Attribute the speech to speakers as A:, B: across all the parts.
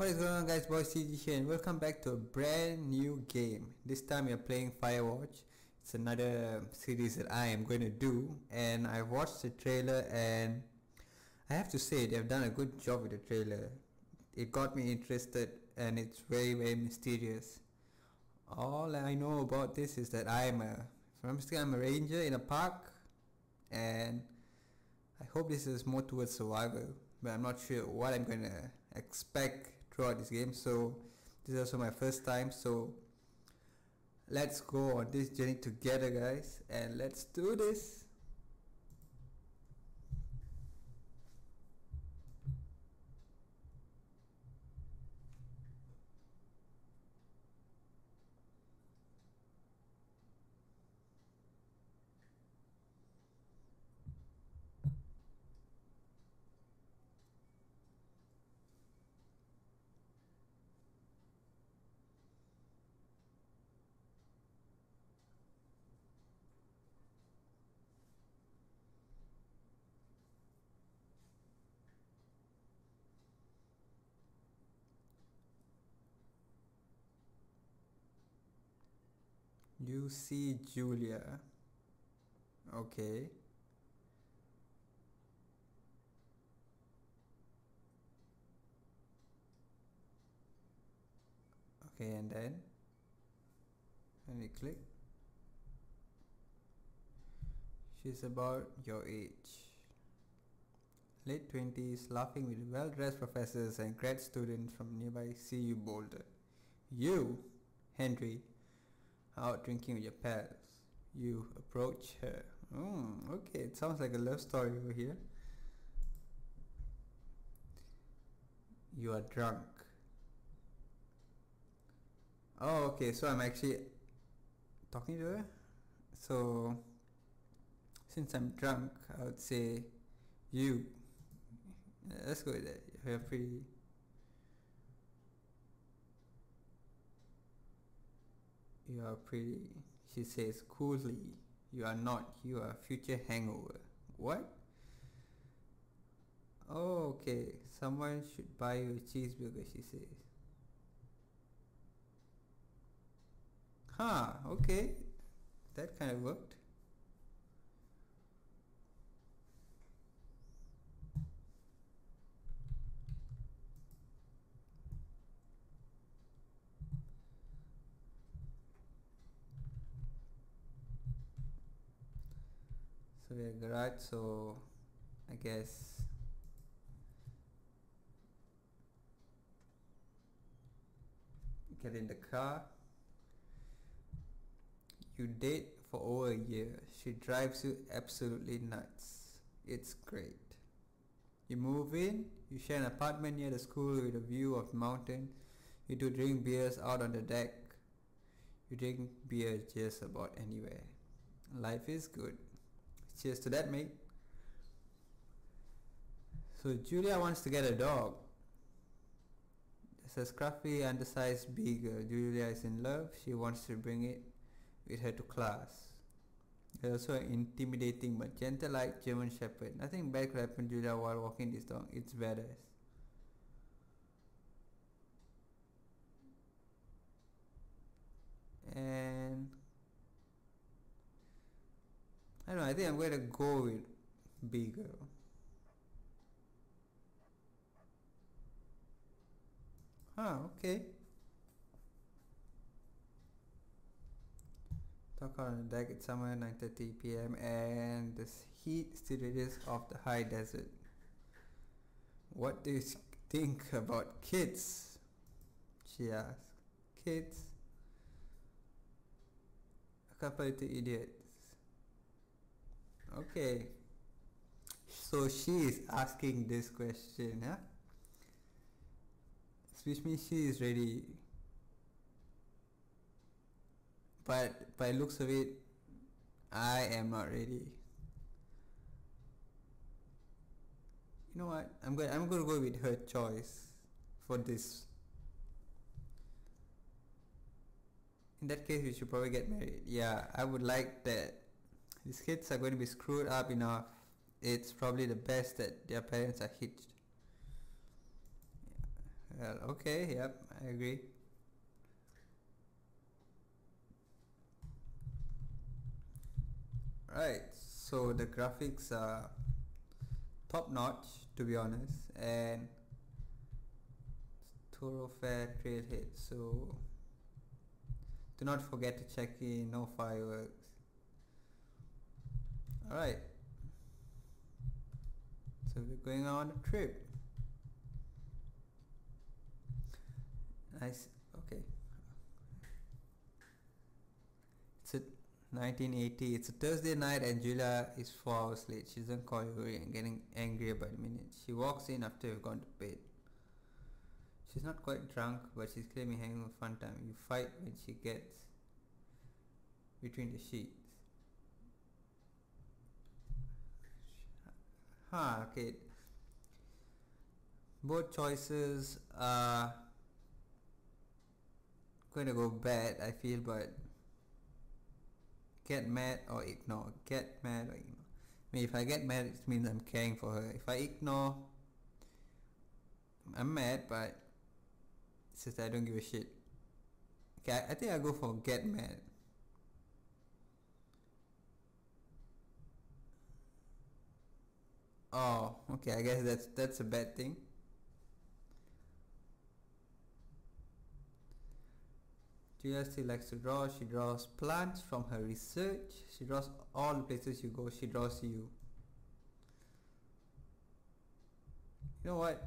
A: What is going on guys, Boys CG here and welcome back to a brand new game. This time are playing Firewatch. It's another series that I am going to do and I watched the trailer and I have to say they've done a good job with the trailer. It got me interested and it's very very mysterious. All I know about this is that I am a, I'm I'm a ranger in a park and I hope this is more towards survival but I'm not sure what I'm gonna expect throughout this game. So this is also my first time. So let's go on this journey together guys. And let's do this You see Julia. Okay. Okay, and then when we click, she's about your age. Late 20s, laughing with well-dressed professors and grad students from nearby CU Boulder. You, Henry, out drinking with your pals. You approach her. Mm, okay, it sounds like a love story over here. You are drunk. Oh, okay, so I'm actually talking to her. So, since I'm drunk, I would say you. Let's go with that. You're pretty You are pretty, she says coolly. You are not, you are future hangover. What? Oh, okay. Someone should buy you a cheeseburger, she says. Huh, okay. That kind of worked. So we are garage so I guess get in the car. You date for over a year. She drives you absolutely nuts. It's great. You move in you share an apartment near the school with a view of the mountain. You do drink beers out on the deck. You drink beer just about anywhere. Life is good Cheers to that, mate. So Julia wants to get a dog. It's a scruffy, undersized beagle. Uh, Julia is in love. She wants to bring it with her to class. There's also an intimidating but gentle-like German Shepherd. Nothing bad could happen to Julia while walking this dog. It's badass. And I don't know, I think I'm going to go with Beagle. Huh, okay. Talk on the deck, it's summer 9.30 pm and the heat still is of the high desert. What do you think about kids? She asked. Kids? A couple of idiots okay. So she is asking this question yeah? Which means she is ready. But by looks of it I am not ready. You know what? I'm going I'm going to go with her choice for this. In that case we should probably get married. Yeah I would like that these kids are going to be screwed up enough. It's probably the best that their parents are hitched. Well, okay, yep, I agree. Right, so the graphics are top notch to be honest and Thorofare trailhead so do not forget to check in no fireworks alright. So we're going on a trip. Nice okay. It's a 1980 it's a Thursday night and Julia is 4 hours late. She doesn't call and getting angry about the minute. She walks in after you've gone to bed. She's not quite drunk, but she's claiming having a fun time. You fight when she gets between the sheets. Huh, okay. Both choices uh, are going to go bad, I feel, but get mad or ignore. Get mad or ignore. I mean, if I get mad, it means I'm caring for her. If I ignore, I'm mad, but since I don't give a shit. Okay, I, I think I'll go for get mad. Oh, okay, I guess that's that's a bad thing. Still likes to draw. She draws plants from her research. She draws all the places you go. She draws you. You know what?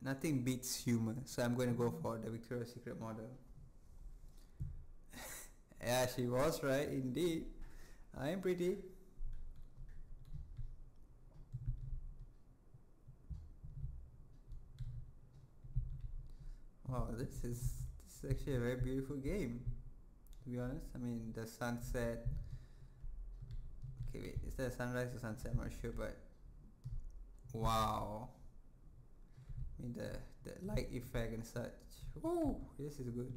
A: Nothing beats humor, so I'm going to go for the Victoria's Secret model. yeah, she was right, indeed. I am pretty. Wow, this is this is actually a very beautiful game. To be honest, I mean the sunset. Okay, wait, is that sunrise or sunset? I'm not sure, but wow. I mean the the light effect and such. Woo, this is good.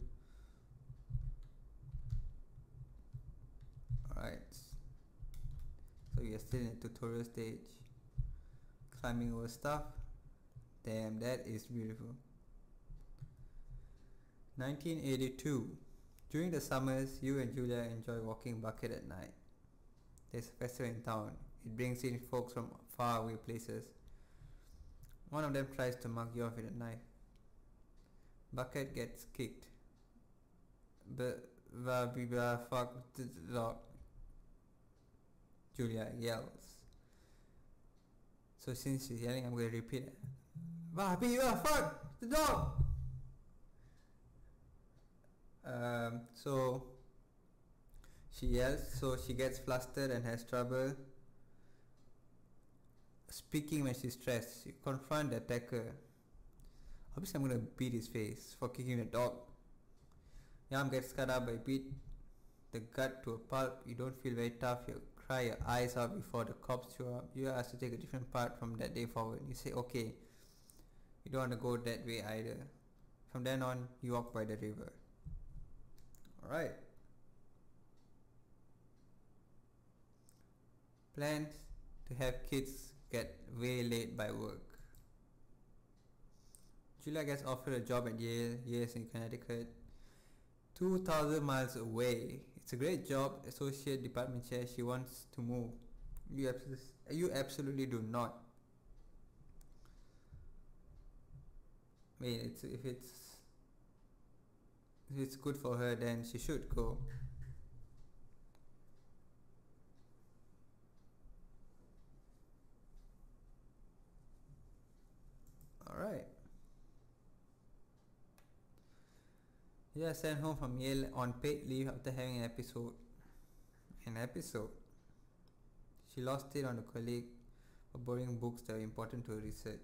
A: Alright. So you're still in the tutorial stage. Climbing over stuff. Damn, that is beautiful. 1982. During the summers, you and Julia enjoy walking bucket at night. There's a festival in town. It brings in folks from far away places. One of them tries to mug you off with a knife. Bucket gets kicked. But fuck the dog. Julia yells. So since she's yelling, I'm going to repeat it. fuck the dog. Um, so she yells, so she gets flustered and has trouble speaking when she's stressed. You confront the attacker. Obviously, I'm gonna beat his face for kicking the dog. Yam gets cut up by beat the gut to a pulp. You don't feel very tough. You cry your eyes out before the cops show up. You are asked to take a different part from that day forward. You say, okay, you don't want to go that way either. From then on, you walk by the river. Alright. Plans to have kids get way late by work. Julia gets offered a job at Yale, Yale in Connecticut, 2,000 miles away. It's a great job, associate department chair. She wants to move. You, abs- you absolutely do not. I mean, it's if it's it's good for her, then she should go. Alright. Yeah, sent home from Yale on paid leave after having an episode. An episode. She lost it on a colleague for borrowing books that were important to her research.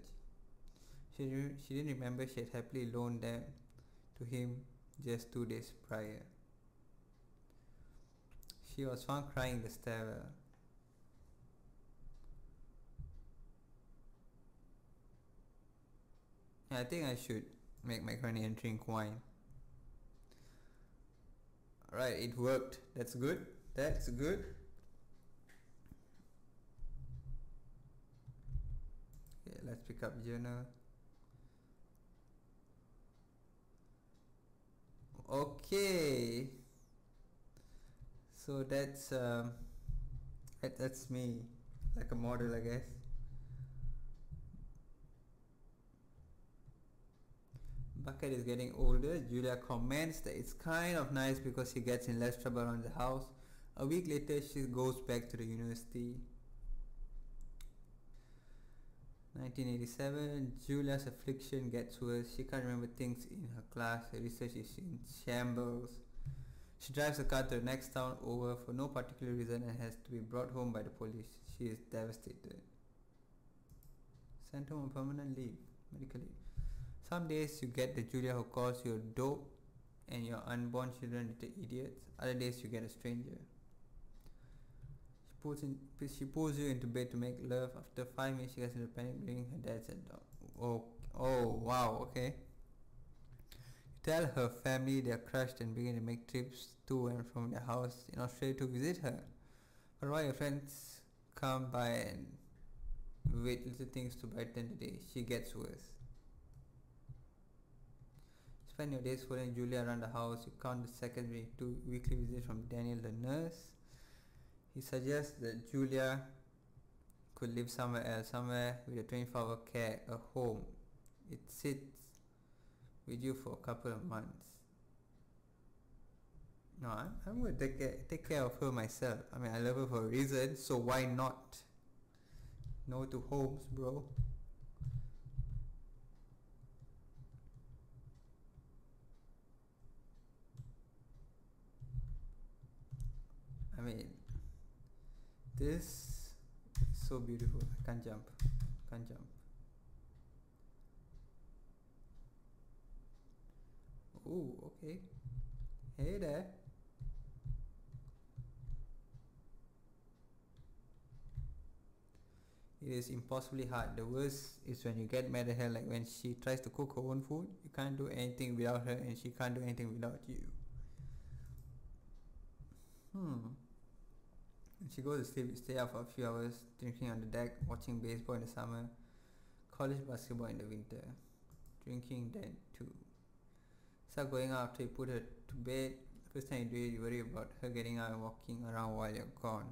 A: She, she didn't remember she had happily loaned them to him just two days prior. She was found crying in the stairwell. I think I should make my macaroni and drink wine. Alright, it worked. That's good. That's good. Okay, let's pick up journal. Okay so that's um, that, that's me like a model I guess Bucket is getting older. Julia comments that it's kind of nice because he gets in less trouble around the house. A week later, she goes back to the university. 1987, Julia's affliction gets worse. She can't remember things in her class. Her research is in shambles. She drives the car to the next town over for no particular reason and has to be brought home by the police. She is devastated. Sent home on permanent leave, medical leave. Some days you get the Julia who calls you a dope and your unborn children little idiots. Other days you get a stranger. In, she pulls you into bed to make love. After five minutes she gets into panic blaming her dad said oh, oh wow okay. You tell her family they are crushed and begin to make trips to and from their house in Australia to visit her. But while your friends come by and wait little things to brighten the day, she gets worse. Spend your days following Julia around the house. You count the seconds when two weekly visits from Daniel the nurse. He suggests that Julia could live somewhere else, somewhere with a 24 hour care, a home. It sits with you for a couple of months. No, I'm, I'm going to take care, take care of her myself. I mean, I love her for a reason, so why not? No to homes, bro. I mean this is so beautiful. I can't jump. Can't jump. Oh okay. Hey there. It is impossibly hard. The worst is when you get mad at her like when she tries to cook her own food. You can't do anything without her and she can't do anything without you. Hmm she goes to sleep, stay up for a few hours, drinking on the deck, watching baseball in the summer, college basketball in the winter, drinking then too. Start going out after you put her to bed. First time you do it, you worry about her getting out and walking around while you're gone.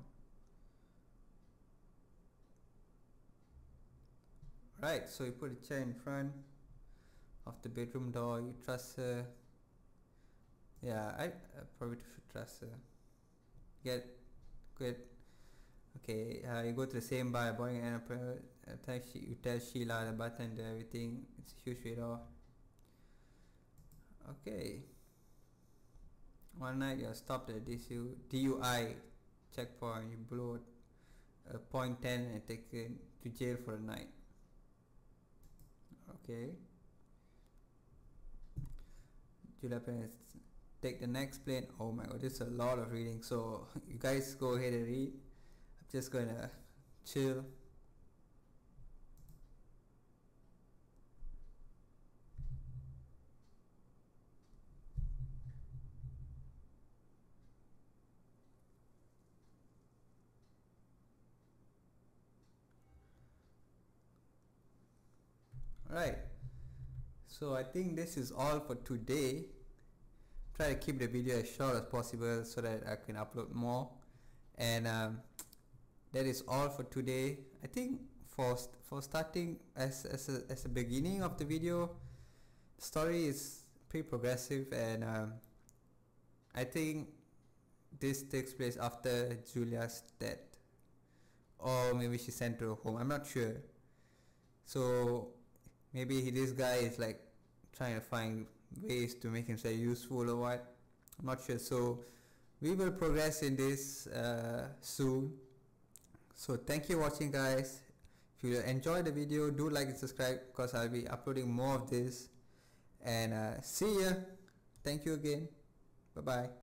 A: Right, so you put a chair in front of the bedroom door, you trust her. Yeah, I, I probably should trust her. Get good. Okay uh, you go to the same bar buying an uh, you tell Sheila the button and everything. It's a huge trade off okay. One night you're stopped at this DUI checkpoint. You blow a point 10 and taken to jail for a night. Okay. Julia take the next plane. Oh my god it's a lot of reading. So you guys go ahead and read. I'm just gonna chill. Alright, so I think this is all for today try to keep the video as short as possible so that I can upload more. And um, that is all for today. I think for for starting as, as, a, as a beginning of the video the story is pretty progressive and um, I think this takes place after Julia's death. Or maybe she sent her home I'm not sure. So maybe this guy is like trying to find ways to make himself useful or what. I'm not sure. So we will progress in this uh, soon. So thank you watching guys. If you enjoyed the video do like and subscribe because I'll be uploading more of this. And uh, see ya. Thank you again. Bye bye